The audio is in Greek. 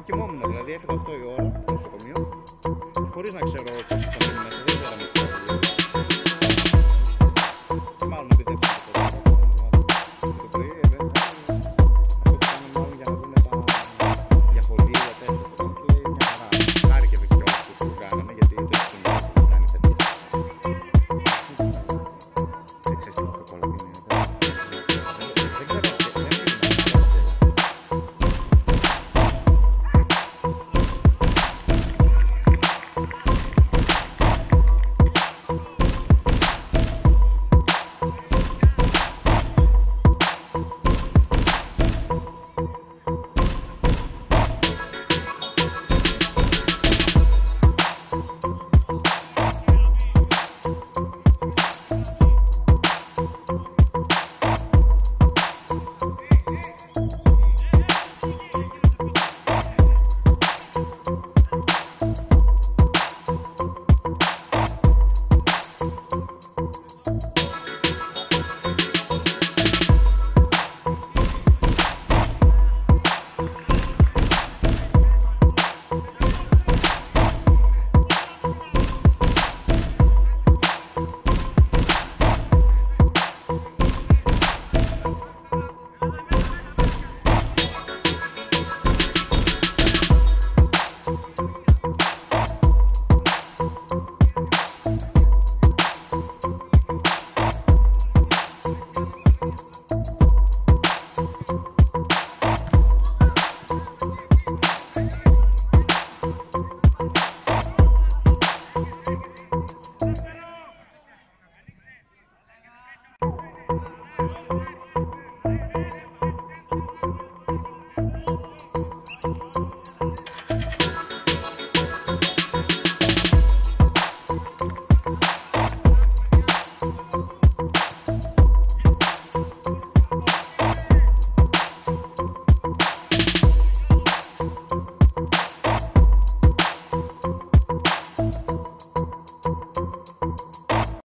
Εγώ κοιμόμουν, δηλαδή έφυγα 8 η ώρα στο νοσοκομείο.